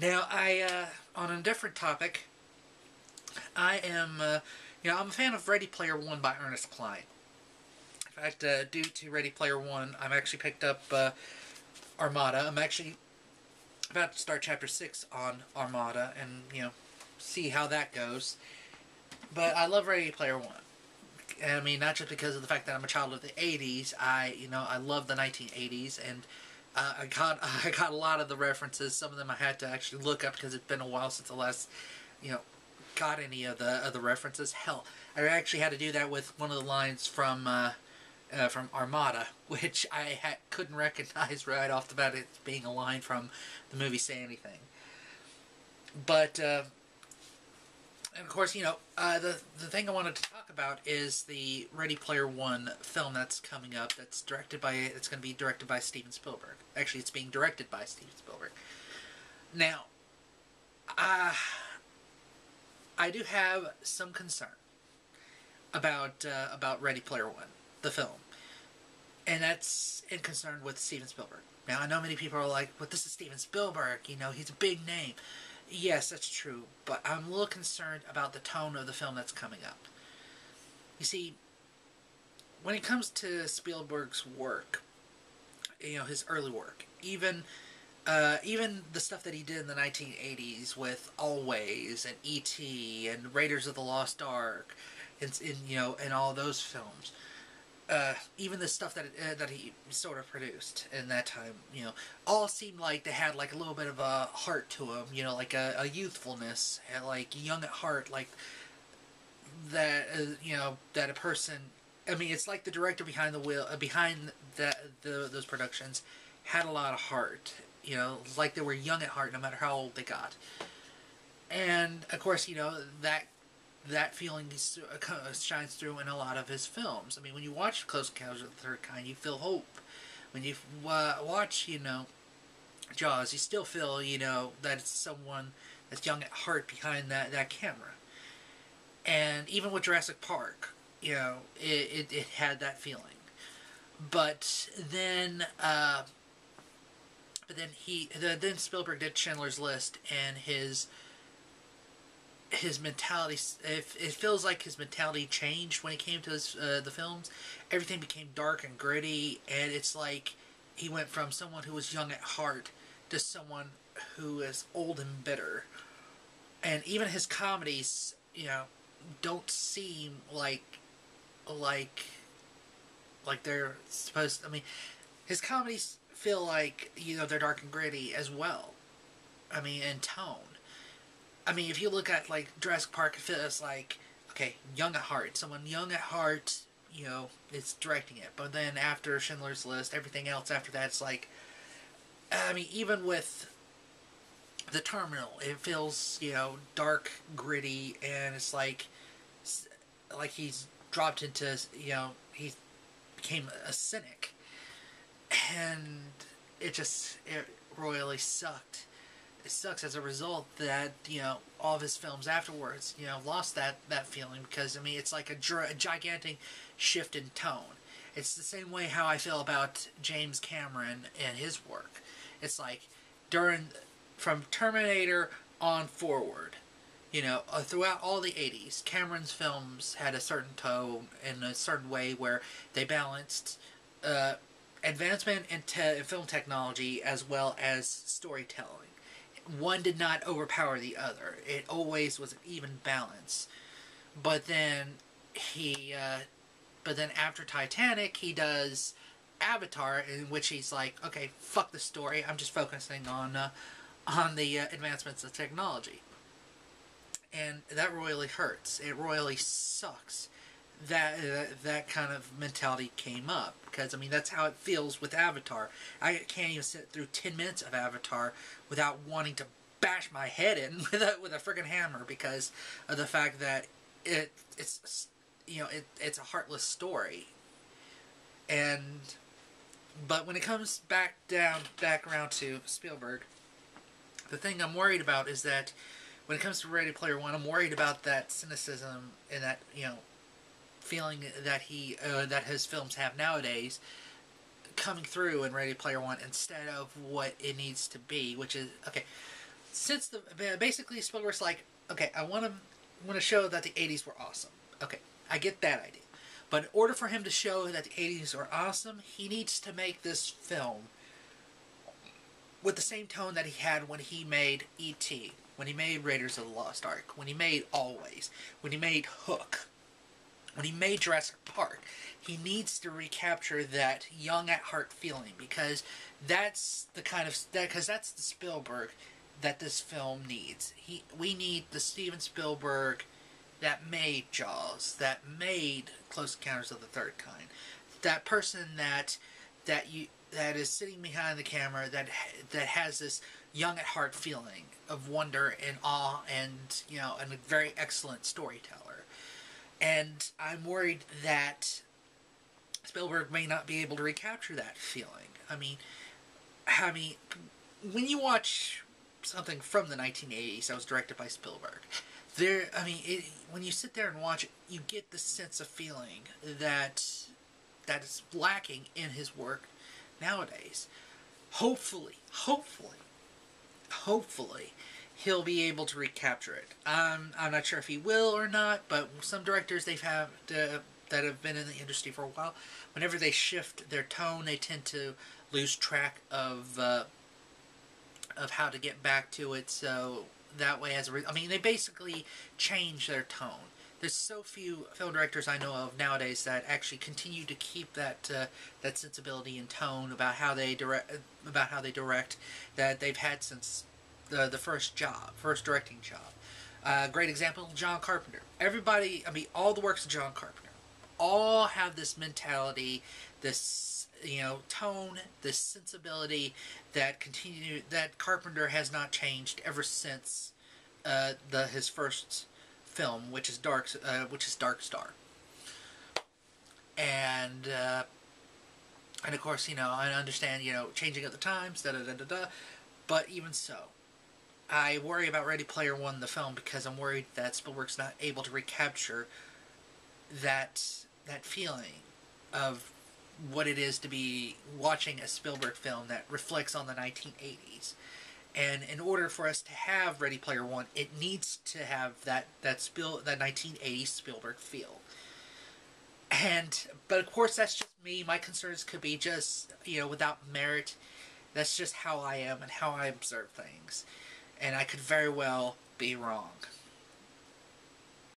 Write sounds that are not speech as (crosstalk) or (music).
Now, I uh, on a different topic, I am, uh, you know, I'm a fan of Ready Player One by Ernest Cline. In fact, uh, due to Ready Player One, I've actually picked up uh, Armada. I'm actually about to start Chapter Six on Armada, and you know, see how that goes. But I love Ready Player One. I mean, not just because of the fact that I'm a child of the '80s. I, you know, I love the 1980s, and I got I got (laughs) a lot of the references. Some of them I had to actually look up because it's been a while since the last, you know, got any of the of the references. Hell, I actually had to do that with one of the lines from uh, uh, from Armada, (laughs) which I ha- couldn't recognize right off the bat. It being a line from the movie Say Anything. But uh, and of course, you know, uh, the the thing I wanted to talk about is the Ready Player One film that's coming up. That's directed by. It's going to be directed by Steven Spielberg. Actually, it's being directed by Steven Spielberg. Now, uh, I do have some concern about uh, about Ready Player One, the film, and that's in concern with Steven Spielberg. Now, I know many people are like, "But this is Steven Spielberg. You know, he's a big name." Yes, that's true, but I'm a little concerned about the tone of the film that's coming up. You see, when it comes to Spielberg's work, you know, his early work, even uh, even the stuff that he did in the 1980s with Always and E.T. and Raiders of the Lost Ark, and, and you know, and all those films, uh, even the stuff that uh, that he sort of produced in that time, you know, all seemed like they had like a little bit of a heart to them, you know, like a, a youthfulness, like young at heart, like that, uh, you know, that a person. I mean, it's like the director behind the wheel, uh, behind that the those productions, had a lot of heart. You know, like they were young at heart, no matter how old they got. And of course, you know that that feeling uh, shines through in a lot of his films. I mean, when you watch Close Encounters of the Third Kind, you feel hope. When you uh, watch, you know, Jaws, you still feel, you know, that it's someone that's young at heart behind that, that camera. And even with Jurassic Park, you know, it, it, it had that feeling. But then, uh, but then he, then Spielberg did Schindler's List, and his his mentality If it feels like his mentality changed when it came to his, uh, the films everything became dark and gritty and it's like he went from someone who was young at heart to someone who is old and bitter. And even his comedies you know don't seem like like like they're supposed to, i mean his comedies feel like you know they're dark and gritty as well. I mean in tone I mean, if you look at like Jurassic Park, it feels like okay, young at heart, someone young at heart, you know, is directing it. But then after Schindler's List, everything else after that, it's like, I mean, even with the Terminal, it feels you know dark, gritty, and it's like, like he's dropped into you know he became a cynic, and it just it royally sucked it sucks as a result that you know all of his films afterwards you know lost that that feeling because I mean it's like a, dr- a gigantic shift in tone. It's the same way how I feel about James Cameron and his work. It's like during from Terminator on forward, you know, uh, throughout all the 80s, Cameron's films had a certain tone in a certain way where they balanced uh, advancement in te- film technology as well as storytelling one did not overpower the other. It always was an even balance. But then he, uh, but then after Titanic, he does Avatar, in which he's like, okay, fuck the story. I'm just focusing on, uh, on the uh, advancements of technology. And that royally hurts. It royally sucks that uh, that kind of mentality came up because I mean that's how it feels with Avatar. I can't even sit through ten minutes of Avatar without wanting to bash my head in (laughs) with a with a freaking hammer because of the fact that it it's you know it it's a heartless story. And but when it comes back down back around to Spielberg, the thing I'm worried about is that when it comes to Ready Player One, I'm worried about that cynicism and that you know feeling that he uh, that his films have nowadays coming through in Ready Player One instead of what it needs to be, which is okay. since the basically Spielberg's like, okay, I want to want to show that the '80s were awesome. Okay, I get that idea, but in order for him to show that the '80s are awesome, he needs to make this film with the same tone that he had when he made E.T., when he made Raiders of the Lost Ark, when he made Always, when he made Hook, when he made Jurassic Park. He needs to recapture that young at heart feeling because that's the kind of that because that's the Spielberg that this film needs. He we need the Steven Spielberg that made Jaws, that made Close Encounters of the Third Kind, that person that that you that is sitting behind the camera that that has this young at heart feeling of wonder and awe and you know and a very excellent storyteller and i'm worried that spielberg may not be able to recapture that feeling i mean i mean when you watch something from the 1980s that was directed by spielberg there i mean it, when you sit there and watch it you get the sense of feeling that that is lacking in his work nowadays. Hopefully, hopefully, hopefully, he'll be able to recapture it. Um, I'm not sure if he will or not, but some directors they've had uh, that have been in the industry for a while, whenever they shift their tone, they tend to lose track of uh, of how to get back to it. So that way, as a I mean, they basically change their tone there's so few film directors I know of nowadays that actually continue to keep that uh, that sensibility and tone about how they direct about how they direct that they've had since the the first job, first directing job. Uh, great example, John Carpenter. Everybody, I mean, all the works of John Carpenter, all have this mentality, this you know tone, this sensibility that continue that Carpenter has not changed ever since uh, the his first film, which is Dark, uh, which is Dark Star, and uh, and of course, you know, I understand, you know, changing of the times, da da da da da, but even so, I worry about Ready Player One, the film, because I'm worried that Spielberg's not able to recapture that that feeling of what it is to be watching a Spielberg film that reflects on the 1980s and in order for us to have Ready Player One, it needs to have that that Spiel that 1980s Spielberg feel. And but of course that's just me. My concerns could be just you know without merit. That's just how I am and how I observe things, and I could very well be wrong.